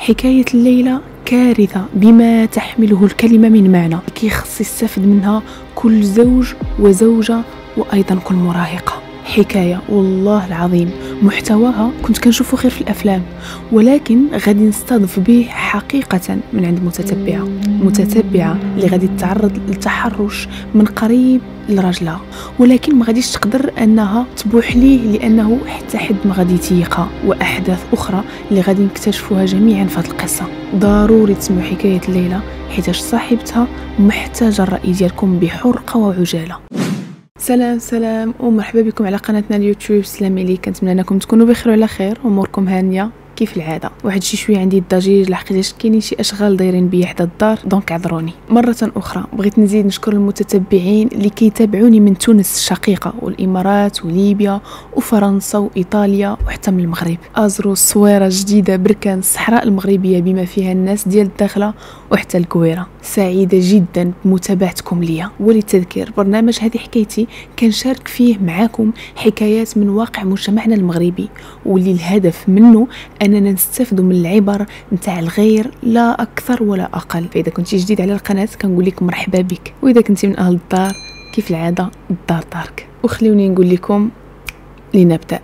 حكاية الليلة كارثة بما تحمله الكلمة من معنى. كيخص يستفد منها كل زوج وزوجة وأيضا كل مراهقة. حكاية والله العظيم. محتواها كنت كنشوفه غير في الأفلام ولكن غادي نستضف به حقيقة من عند متتبعة. متتبعة اللي غادي تتعرض للتحرش من قريب لراجلها ولكن ما غاديش تقدر أنها تبوح ليه لأنه حتى حد ما غادي تيقها. وأحداث أخرى اللي غادي نكتشفوها جميعا في هذه القصة. ضروري تسمعوا حكاية الليلة حيت صاحبتها محتاجة الرأي ديالكم بحرقة وعجالة. سلام سلام. ومرحبا بكم على قناتنا اليوتيوب. سلام عليكم. كنتمنى أنكم تكونوا بخير وعلى خير. أموركم هانية. كيف العادة؟ واحد شي شوية عندي الضجيج لحقيقه كاينين شي أشغال دايرين بيا حدا الدار donc عذروني. مرة أخرى بغيت نزيد نشكر المتتبعين اللي كيتابعوني من تونس الشقيقة والإمارات وليبيا وفرنسا وإيطاليا وحتى من المغرب. أزرو الصويره جديدة بركان الصحراء المغربية بما فيها الناس ديال الداخلة وحتى الكويرة. سعيدة جدا بمتابعتكم ليا. وللتذكير برنامج هذه حكايتي كنشارك فيه معاكم حكايات من واقع مجتمعنا المغربي واللي الهدف منه أننا نستفدوا من العبر نتاع الغير لا أكثر ولا أقل. فإذا كنتي جديد على القناة كنقول لك مرحبا بك. وإذا كنتي من أهل الدار كيف العادة؟ الدار دارك. وخليوني نقول لكم لنبدأ.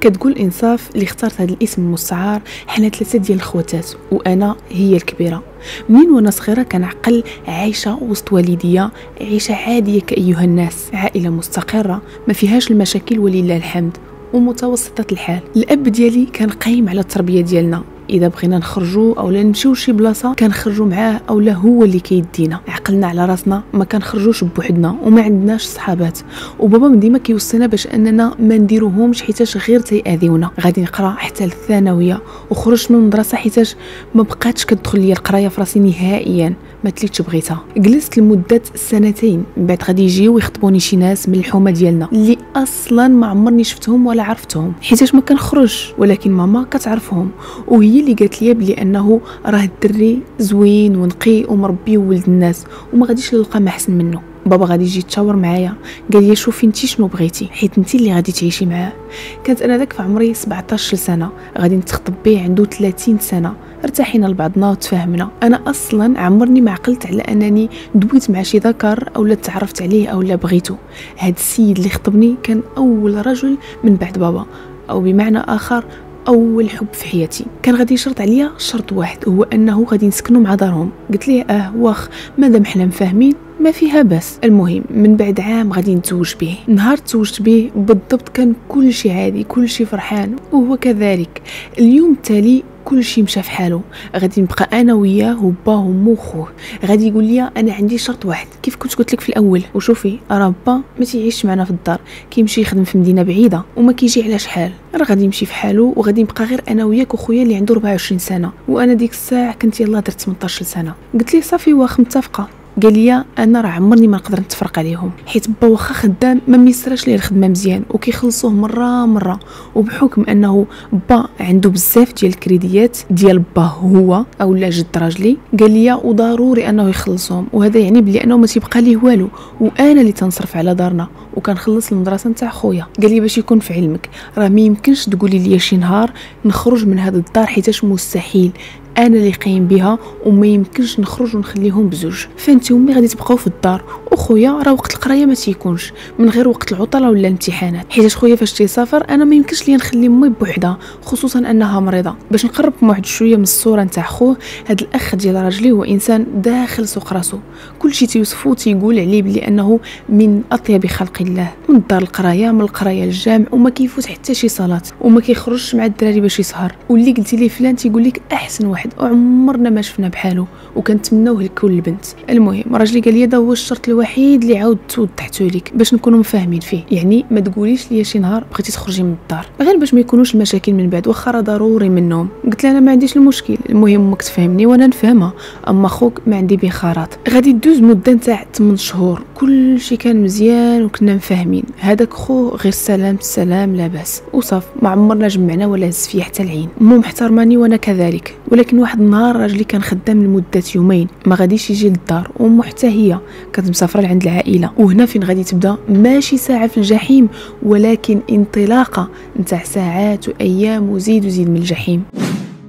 كتقول إنصاف اللي اختارت هذا الاسم المستعار حنا ثلاثة ديال الخواتات وأنا هي الكبيرة. منين وأنا صغيرة كنعقل عايشة وسط والديا عيشه عادية كأيها الناس. عائلة مستقرة ما فيهاش المشاكل ولله الحمد. ومتوسطة الحال. الأب ديالي كان قايم على التربية ديالنا. إذا بغينا نخرجوا أو لا نمشيو لشي بلاصة كنخرجوا معاه أو لا هو اللي كيدينا. عقلنا على راسنا ما كنخرجوش بوحدنا وما عندناش صحابات. وبابا ديما كيوصينا باش أننا ما نديروهمش حيتاش غير تيأذيونا. غادي نقرأ حتى الثانوية وخرجت من المدرسة حيتاش ما بقاتش كتدخل ليا القراية في راسي نهائيا. ما تليتش بغيتها. جلست لمدة سنتين بعد غادي يجيو يخطبوني شي ناس من الحومة ديالنا اللي أصلا ما عمرني شفتهم ولا عرفتهم. حيتاش ما كنخرج ولكن ماما كتعرفهم وهي اللي قالت لي بلي انه راه الدري زوين ونقي ومربي وولد الناس وما غاديش نلقى ما أحسن منه. بابا غادي يجي يتشاور معايا قال لي شوفي انت شنو بغيتي حيت انت اللي غادي تعيشي معاه. كانت أنا داك في عمري 17 سنة غادي نتخطب بيه عنده 30 سنة ارتحينا لبعضنا وتفاهمنا. أنا أصلا عمرني ما عقلت على أنني دويت مع شي ذكر أو لا تعرفت عليه أو لا بغيته. هاد السيد اللي خطبني كان أول رجل من بعد بابا أو بمعنى آخر أول حب في حياتي. كان غادي يشرط عليا شرط واحد هو أنه غادي نسكنوا مع دارهم. قلت ليه آه واخ مادام حنا مفاهمين ما فيها بس المهم من بعد عام غادي نتزوج به. نهار تزوجت به بالضبط كان كل شيء عادي كل شيء فرحان وهو كذلك. اليوم التالي كل شيء مشى في حاله. غادي نبقى أنا وياه وباه ومو خوه غادي يقول لي أنا عندي شرط واحد. كيف كنت قلت لك في الأول؟ وشوفي راه با ما تيعيش معنا في الدار. كيمشي يخدم في مدينة بعيدة وما كيجي على شحال. راه غادي يمشي في حاله وغادي نبقى غير أنا وياك وخويا اللي عنده 24 سنة. وأنا ديك الساعة كنت يلاه درت 18 سنة. قلت لي صافي واخ متفقة. قال لي أنا راه عمرني ما نقدر نتفرق عليهم. حيت با واخا خدام ما ميسراش ليه الخدمه مزيان وكيخلصوه مرة مرة. وبحكم أنه با عنده بزاف ديال الكريديات ديال با هو اولا جد راجلي قال لي وضروري أنه يخلصهم. وهذا يعني بلي أنه ما تيبقى ليه والو. وأنا اللي تنصرف على دارنا وكنخلص المدرسة نتاع خويا. قال لي باش يكون في علمك. راه ما يمكنش تقولي لي شي نهار نخرج من هذا الدار حيتاش مستحيل. أنا اللي قايم بها وما يمكنش نخرج ونخليهم بزوج. فانت ومي غادي تبقاو في الدار. وخويا راه وقت القراية ما تيكونش. من غير وقت العطلة ولا الامتحانات. حيت خويا فاش تيسافر أنا ما يمكنش ليا نخلي أمي بوحدها خصوصا أنها مريضة. باش نقرب واحد شوية من الصورة نتاع خوه هذا الأخ ديال راجلي هو إنسان داخل سوق راسو. كلشي تيوصفو تيقول عليه بلي أنه من أطيب خلق الله. من دار القراية من القراية للجامع وما كيفوت حتى شي صلاة. وما كيخرجش مع الدراري باش يسهر. واللي قلتي ليه فلان تيقول لك أحسن واحد. وعمرنا ما شفنا بحالو وكنتمناوه لكل بنت. المهم راجلي قال لي هذا هو الشرط الوحيد اللي عاود توضحته لك باش نكونوا مفاهمين فيه. يعني ما تقوليش ليا شي نهار بغيتي تخرجي من الدار غير باش ما يكونوش المشاكل من بعد واخا راه ضروري منهم. قلت لها أنا ما عنديش المشكل المهم أمك تفهمني وأنا نفهمها أما خوك ما عندي به غراض غادي دوز مدة نتاع 8 شهور كل شيء كان مزيان وكنا مفاهمين. هذاك خو غير سلام السلام لاباس وصافي ما عمرنا جمعنا ولا هز فيه حتى العين. هو محترمني وأنا كذلك ولكن واحد النهار راجلي كان خدام لمدة يومين ما غاديش يجي للدار وامه حتى هي كانت مسافرة لعند العائلة. وهنا فين غادي تبدأ؟ ماشي ساعة في الجحيم ولكن انطلاقة نتاع ساعات وأيام وزيد وزيد من الجحيم.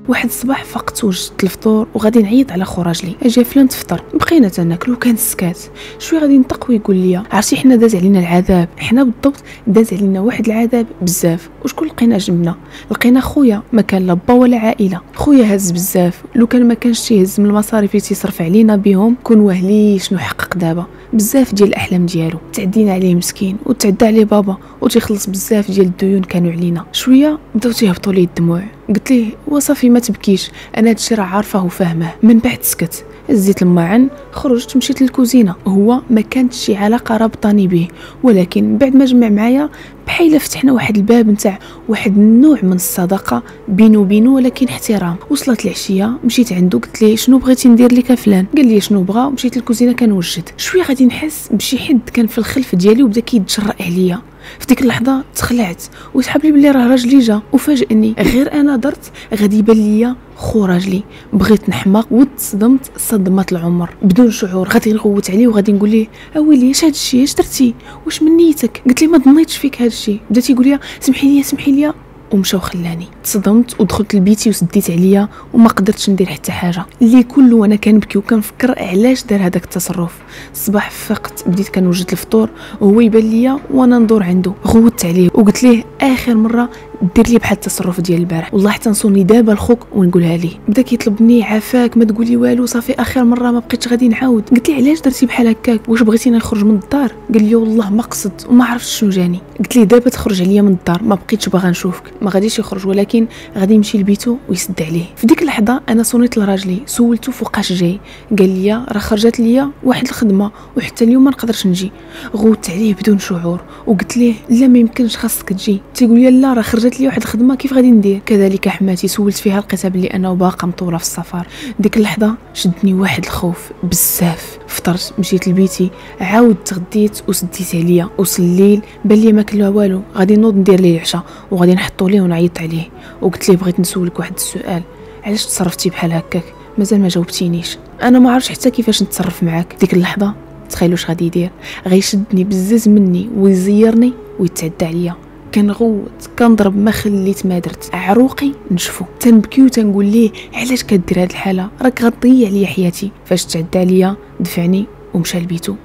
واحد الصباح فقت وجدت الفطور وغادي نعيط على خو راجلي أجي فلان تفطر. بقينا تناكل وكان سكات. شوية غادي نطق ويقول لي عرفتي حنا داز علينا العذاب. حنا بالضبط داز علينا واحد العذاب بزاف. وشكون لقينا جنبنا لقينا خويا ما كان لا با ولا عائلة. خويا هز بزاف. لو كان ما كانش تيهز من المصاريف اللي تيصرف علينا بهم كون واهلي شنو حقق دابا؟ بزاف ديال الأحلام ديالو. تعدينا عليه مسكين وتعدى عليه بابا وتيخلص بزاف ديال الديون كانوا علينا. شوية بداو تيهبطوا لي الدموع. قلت ليه وصافي ما تبكيش أنا هادشي راه عارفه وفاهمه. من بعد سكت زيت الماعن خرجت مشيت للكوزينة. هو ما كانت شي علاقة رابطاني به ولكن بعد ما جمع معايا بحال فتحنا واحد الباب نتاع واحد النوع من الصداقة بينه وبينه ولكن احترام. وصلت العشية مشيت عنده قلت ليه شنو بغيتي ندير لك فلان؟ قال لي شنو بغا؟ مشيت للكوزينة كنوجد. شوية غادي نحس بشي حد كان في الخلف ديالي وبدا كيتجرأ عليا. في ديك اللحظة تخلعت. وسحب لي بلي راه راجلي جا وفاجئني. غير أنا درت غادي يبان ليا خو راجلي. بغيت نحماق وتصدمت صدمة العمر. بدون شعور. غادي نغوت عليه وغادي نقول ليه اويلي اش هادشي؟ اش درتي؟ واش من نيتك قلت لي ما ظنيتش فيك هادشي؟ بدا تيقول لي سمحي لي سمحي لي ومشى وخلاني تصدمت ودخلت لبيتي وسديت عليا وما قدرتش ندير حتى حاجة. اللي كله وأنا كنبكي وكنفكر علاش دار هذاك التصرف. الصباح فقت بديت كنوجد الفطور وهو يبان ليا وأنا ندور عنده. غوت عليه وقلت ليه آخر مرة دير لي بحال التصرف ديال البارح. والله حتى نصوني دابا الخوك ونقولها ليه. بدا كيطلبني عافاك ما تقولي والو صافي آخر مرة ما بقيتش غادي نعاود. قلت ليه علاش درتي بحال هكاك؟ واش بغيتيني نخرج من الدار؟ قال لي والله ما قصد وما عرفتش شنو جاني. قلت ليه دابا تخرج عليا من الدار ما بقيتش باغا نشوفك. ما غاديش يخرج ولكن غادي يمشي لبيتو ويسد عليه. في ديك اللحظة أنا صونيت لراجلي سولته فوقاش جاي. قال لي راه خرجت ليا واحد الخدمة وحتى اليوم ما نقدرش نجي. غوت عليه بدون شعور وقلت ليه لا ما يمكنش خاصك تجي. تيقول لي لا راه خرجت لي واحد الخدمة كيف غادي ندير؟ كذلك حماتي سولت فيها لقيتها بلي أنا باقا مطولة في السفر. ديك اللحظة شدني واحد الخوف بزاف. فطرت مشيت لبيتي عاود تغديت وسديت عليا وصل الليل بان لي ما كلا والو. غادي نوض ندير ليه العشاء وغادي نحطو ليه ونعيط عليه. وقلت ليه بغيت نسولك واحد السؤال. علاش تصرفتي بحال هكاك؟ مازال ما جاوبتينيش. أنا ما عرفتش حتى كيفاش نتصرف معاك. ديك اللحظة تخيلوا واش غادي يدير. غيشدني بزز مني ويزيرني ويتعدى عليا. كنغوت كنضرب ما خليت ما درت. عروقي نشفو. تنبكي وتنقول ليه علاش كدير هاد الحالة؟ راك غتضيع ليا حياتي. فاش تعدى عليا دفعني ومشى لبيتو.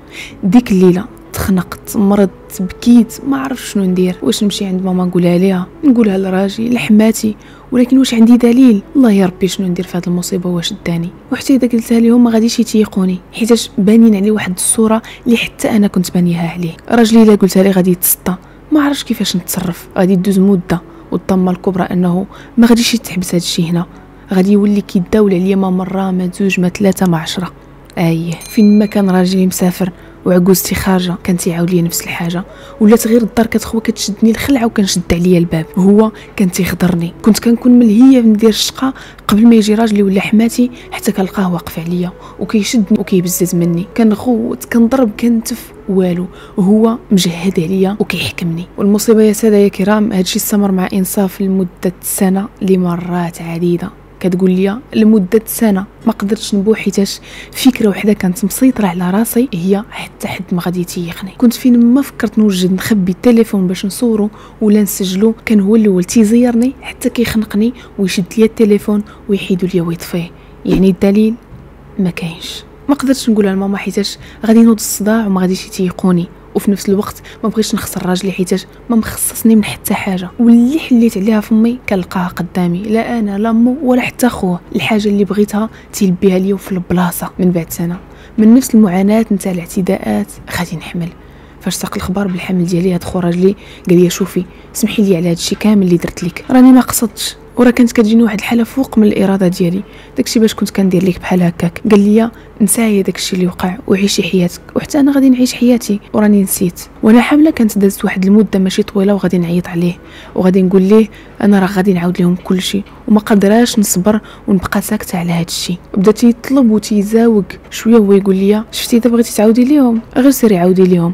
ديك الليلة تخنقت مرضت بكيت ما عرفت شنو ندير. واش نمشي عند ماما نقولها ليها؟ نقولها لراجي لحماتي. ولكن واش عندي دليل؟ الله يا ربي شنو ندير في هذه المصيبة؟ واش داني وحتى إذا قلتها لهم ما غاديش يتيقوني. حيتاش بانين عليه واحد الصورة اللي حتى أنا كنت بانيها عليه. راجلي إلا قلتها لي غادي يتسطى. ما عرفش كيفاش نتصرف. غادي دوز مدة والضمة الكبرى إنه ما غاديش يتحبس هذا الشيء هنا. غادي يولي كيداول عليا ما مره ما زوج ما ثلاثة ما عشرة. إيه فين ما كان راجلي مسافر. وعجوزتي خارجة كان تيعاود ليا نفس الحاجة. ولات غير الدار كتخوى كتشدني الخلعه وكنشد عليا الباب. هو كان تيخضرني كنت كنكون ملهية ندير الشقة قبل ما يجي راجلي ولا حماتي حتى كنلقاه واقف عليا. وكيشدني وكيبزز مني. كنغوت كنضرب كنتف والو. وهو مجهد عليا وكيحكمني. والمصيبة يا سادة يا كرام هادشي استمر مع إنصاف لمدة سنة لمرات عديدة. كتقول لي لمدة سنة ما قدرتش نبوح حيتاش فكرة وحدة كانت مسيطرة على راسي هي حتى حد ما غادي يتيقني. كنت فين ما فكرت نوجد نخبي التليفون باش نصورو ولا نسجلو كان هو الأول تيزيرني حتى كيخنقني ويشد ليا التليفون ويحيدو ليا ويطفيه يعني الدليل ما كاينش. ما قدرتش نقولها لماما حيتاش غادي نوض الصداع وما غاديش يتيقوني. وفي نفس الوقت ما بغيتش نخسر راجلي حيتاش ما مخصصني من حتى حاجة. واللي حليت عليها فمي كنلقاها قدامي لا أنا لا مو ولا حتى خوه. الحاجة اللي بغيتها تيلبيها لي في البلاصة من بعد سنة. من نفس المعاناة نتاع الاعتداءات غادي نحمل. فاش ساق الخبر بالحمل ديالي هاد خو راجلي قال لي شوفي سمحي لي على هادشي كامل اللي درت لك. راني ما قصدتش. وراه كانت كتجيني واحد الحالة فوق من الإرادة ديالي. داكشي باش كنت كندير لك بحال هكاك. قال لي نساي داكشي اللي وقع وعيشي حياتك. وحتى أنا غادي نعيش حياتي. وراني نسيت. وأنا حاملة كانت دازت واحد المدة ماشي طويلة وغادي نعيط عليه. وغادي نقول ليه أنا راه غادي نعاود لهم كلشي. وما قدراش نصبر ونبقى ساكتة على هذا الشيء بدا تيطلب وتيزاوق. شوية هو يقول لي شفتي إذا بغيتي تعاودي ليهم؟ غير سيري عاودي ليهم.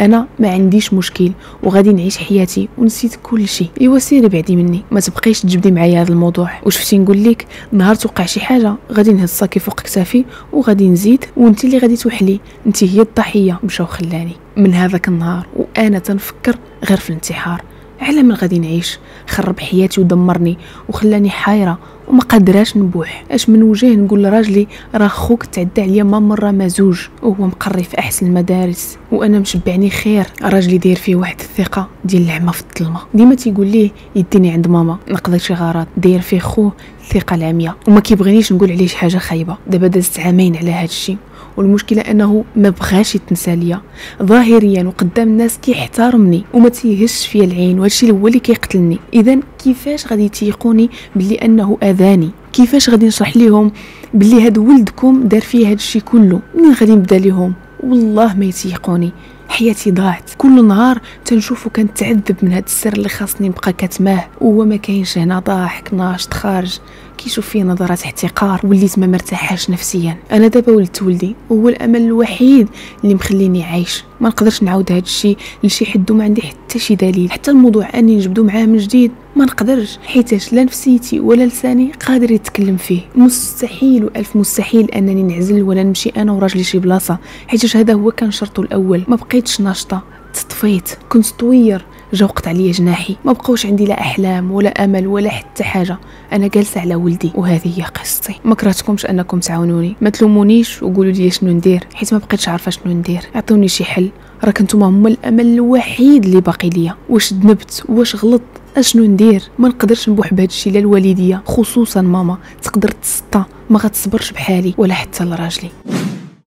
أنا ما عنديش مشكل وغادي نعيش حياتي ونسيت كل شيء أيوا سيري بعدي مني. ما تبقيش تجبدي معايا هذا الموضوع. وشفتي نقول لك؟ نهار توقع شي حاجة. غادي نهز صاكي فوق كتافي وغادي نزيد وانت اللي غادي توحلي. انت هي الضحية. مشاو خلاني. من هذاك النهار وأنا تنفكر غير في الانتحار. على من غادي نعيش؟ خرب حياتي ودمرني وخلاني حايرة. وما قادراش نبوح. اش من وجه نقول لراجلي راه خوك تعدى عليا ما مرة ما زوج وهو مقري في أحسن المدارس وأنا مشبعني خير. راجلي داير فيه واحد الثقة ديال العمى في الظلمة. ديما تيقول ليه يديني عند ماما نقضي شي غرض داير فيه خوه الثقه العمياء وما كيبغينيش نقول عليه شي حاجة خايبة. دابا دازت عامين على هذا الشيء والمشكلة أنه ما بغاش يتنسى ليا ظاهريا وقدام الناس كيحترمني وما تيهش فيا العين وهادشي هو اللي كيقتلني. اذا كيفاش غادي تيقوني بلي أنه أذاني؟ كيفاش غادي نشرح ليهم بلي هاد ولدكم دار فيه هادشي كله؟ منين غادي نبدا ليهم؟ والله ما يتيقوني. حياتي ضاعت. كل نهار تنشوفو كنتعذب من هاد السر اللي خاصني نبقى كتماه. وهو ما كاينش هنا ضاحك ناشط خارج. كيشوف فيه نظرات احتقار وليت ما مرتاحاش نفسيا. أنا دابا ولدت ولدي وهو الأمل الوحيد اللي مخليني عايش. ما نقدرش نعاود هذا الشيء لشي حد وما عندي حتى شي دليل. حتى الموضوع أني نجبدو معاه من جديد ما نقدرش. حيتاش لا نفسيتي ولا لساني قادر يتكلم فيه. مستحيل وألف مستحيل أنني نعزل ولا نمشي أنا وراجلي شي بلاصة. حيتاش هذا هو كان شرطه الأول. ما بقيتش ناشطة. تطفيت. كنت طوير. جا عليا جناحي. ما بقاوش عندي لا أحلام ولا أمل ولا حتى حاجة. أنا جالسة على ولدي وهذه هي قصتي. ما كرهتكمش أنكم تعاونوني ما تلومونيش وقولوا لي شنو ندير حيت ما بقيتش عارفة شنو ندير. اعطوني شي حل. راه كنتوما هما الأمل الوحيد اللي باقي ليا. واش ذنبت واش غلط أشنو ندير؟ ما نقدرش نبوح بهذا الشيء لا الوالدية خصوصا ماما. تقدر تسطى ما غتصبرش بحالي ولا حتى لراجلي.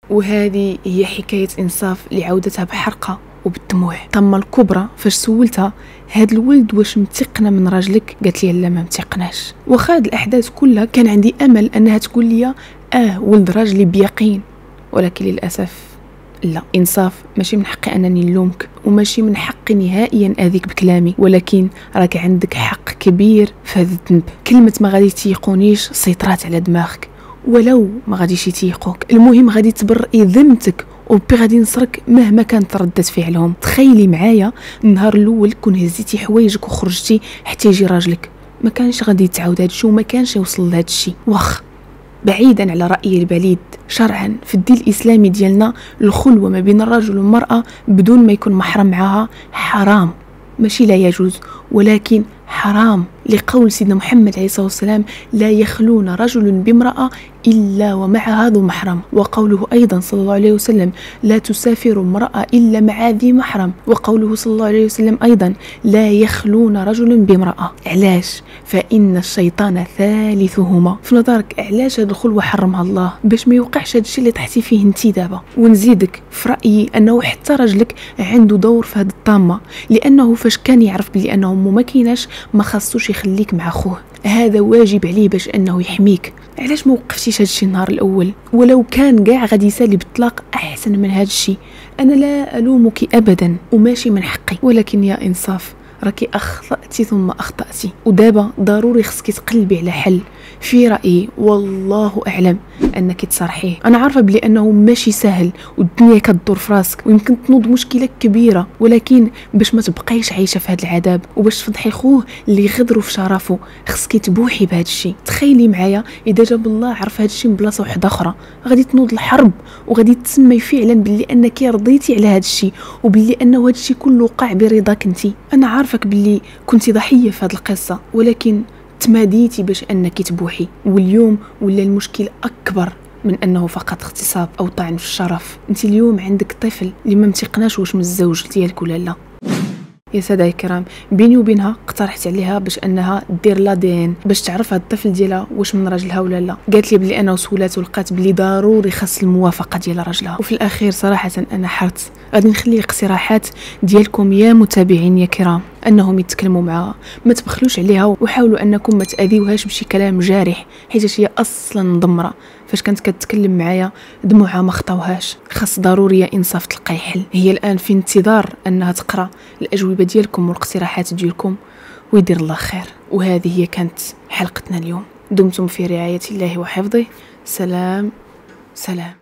وهذه هي حكاية إنصاف اللي عودتها بحرقة. وبالدموع. طما الكبرى فاش سولتها هاد الولد واش متقنة من راجلك؟ قالت لي لا ما متقناش واخا هاد الأحداث كلها كان عندي أمل أنها تقول لي آه ولد راجلي بيقين. ولكن للأسف لا. إنصاف ماشي من حقي أنني نلومك وماشي من حقي نهائيا أذيك بكلامي. ولكن راك عندك حق كبير في هذا الذنب. كلمة ما غادي تيقونيش سيطرات على دماغك. ولو ما غاديش يتيقوك المهم غادي تبرئي ذمتك وبي غادي نصرك مهما كانت ردة فعلهم. تخيلي معايا النهار الأول كون هزيتي حوايجك وخرجتي حتى يجي راجلك. ما كانش غادي يتعاود هادشي وما كانش يوصل لهادشي واخ بعيدا على رأيي البليد. شرعا في الدين الإسلامي ديالنا الخلوة ما بين الرجل والمرأة بدون ما يكون محرم معها حرام. ماشي لا يجوز ولكن حرام. لقول سيدنا محمد عليه الصلاة والسلام لا يخلون رجل بامرأة إلا ومعها ذو محرم. وقوله أيضا صلى الله عليه وسلم لا تسافر امرأة إلا مع ذي محرم. وقوله صلى الله عليه وسلم أيضا لا يخلون رجل بامرأة. علاش؟ فإن الشيطان ثالثهما. في نظرك علاش هذا الخلوة حرمها الله؟ باش ما يوقعش هذا الشيء اللي تحتي فيه انت دابا. ونزيدك في رأيي أنه حتى رجلك عنده دور في هذه الطامة. لأنه فاش كان يعرف بلي أنه ما كايناش ما خاصوش يخليك مع خوه هذا واجب عليه باش أنه يحميك. علاش ما وقفتيش هادشي النهار الأول؟ ولو كان كاع غادي يسالي بالطلاق أحسن من هادشي أنا لا ألومك ابدا وماشي من حقي. ولكن يا إنصاف راكي أخطأتي ثم أخطأتي. ودابا ضروري خصك تقلبي على حل. في رأيي والله أعلم أنك تصرحيه أنا عارفة بلي انه ماشي سهل والدنيا كدور في راسك ويمكن تنوض مشكلة كبيرة ولكن باش ما تبقيش عايشة في هذا العذاب وباش تفضحي خوه اللي غدروا في شرفه خصك تبوحي بهذا الشيء تخيلي معايا إذا جاب الله عرف هذا الشيء من بلاصة واحدة أخرى. غادي تنوض الحرب وغادي تسمي فعلا باللي أنك رضيتي على هذا الشيء وباللي أنه هذا الشيء كله وقع برضاك انت. أنا عارفك باللي كنتي ضحية في هذه القصة ولكن تماديتي باش أنك تبوحي واليوم ولا المشكل أكبر من أنه فقط اغتصاب أو طعن في الشرف. أنت اليوم عندك طفل اللي ما متيقناش واش من الزوج ديالك ولا لا. يا سادة الكرام بيني وبينها اقترحت عليها باش أنها دير لا دي إن باش تعرف هاد الطفل ديالها واش من راجلها ولا لا. قالت لي بلي أنا وسولات ولقات بلي ضروري خاص الموافقة ديال راجلها. وفي الأخير صراحة أنا حرت. غادي نخلي اقتراحات ديالكم يا متابعين يا كرام. أنهم يتكلموا معها ما تبخلوش عليها وحاولوا أنكم ما تأذيوهاش بشي كلام جارح حيت هي أصلا مضمره فاش كانت كتكلم معايا دموعها ما خطاوهاش. خاص ضروري إنصاف تلقاي حل. هي الآن في انتظار أنها تقرأ الأجوبة ديالكم والإقتراحات ديالكم. ويدير الله خير. وهذه هي كانت حلقتنا اليوم. دمتم في رعاية الله وحفظه. سلام. سلام.